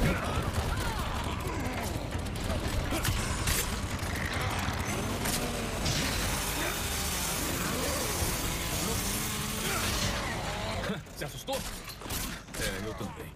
Se assustou? É, eu também.